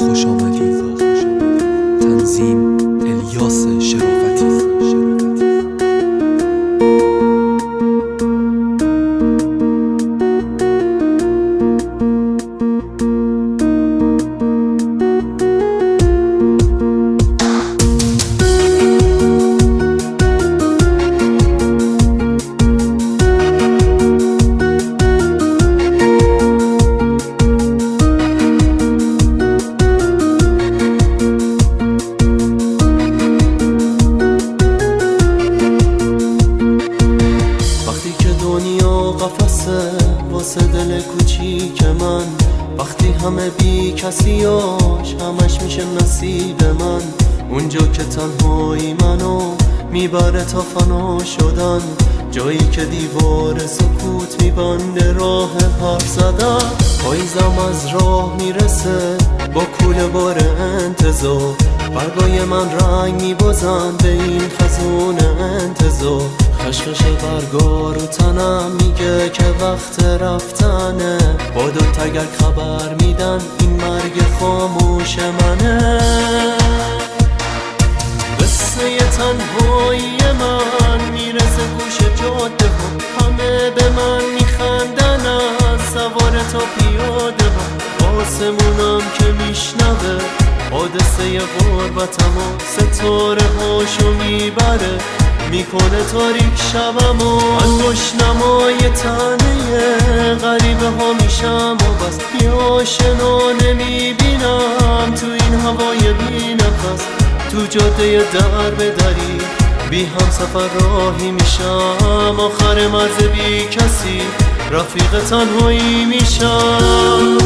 خوش آمدی. تنظیم الیاس شرافتی کوچیک من وقتی همه بی کسیاش همش میشه نصیب من. اونجا که تنهایی منو می‌بره تا فنا شدن. جایی که دیوار سکوت میبنده راه حرف زدن. پاییزم از راه می‌رسه با کوله بار انتظار. برگای من رنگ میبازن به این خزون انتظار. خشخش برگا رو تنم میگه که وقت رفتنه. با دو تگر خبر میدن این مرگ خاموش منه. قصه تنهایی من می‌رسه گوش جاده ها همه به من میخندن از سوار تا پیاده ها آسمونم که میشنوه. حادثه غربتم و ستاره هاشو می‌بره. می‌کنه تاریک شبم و انگوش نمای تنه غریبه ها میشم و بس. یه آشنا نمی‌بینم تو این هوای بی تو جاده در به دری بی هم سفر راهی میشم. آخر مرز بی کسی رفیق تنهایی میشم.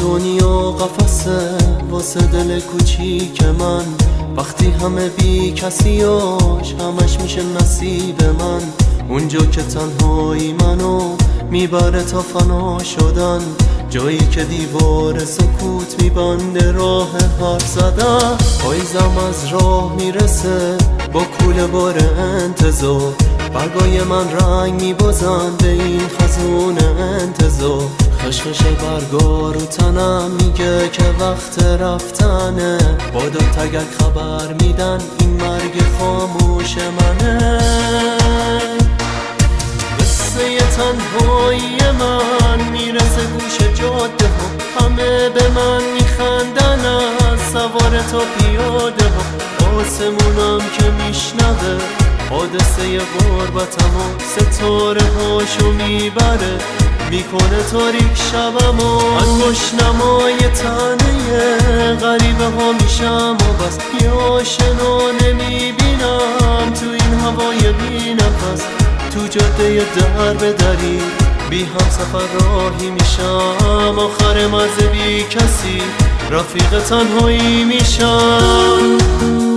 دنیا قفسه واسه دل کوچیک من. وقتی همه بی کسیاش همش میشه نصیب من. اونجا که تنهایی منو می‌بره تا فنا شدن. جایی که دیوار سکوت میبنده راه حرف زدن. پاییزم از راه می‌رسه با کوله بار انتظار. برگای من رنگ میبازن به این خزون انتظار. خشخش برگا رو تنم میگه که وقت رفتنه. با دو تگک خبر میدن این مرگ خاموش منه. قصه تنهایی من می‌رسه گوش جاده ها همه به من میخندن از سوار تا پیاده ها آسمونم که میشنوه. حادثه غربتم و ستاره هاشو می‌بره. می‌کنه تاریک شبم و انگوش نمای تنه غریبه ها میشم و بس. یه آشنا نمی‌بینم تو این هوای بی نفس تو جاده در به دری بی هم سفر راهی میشم. آخر مرز بی کسی رفیق تنهایی میشم.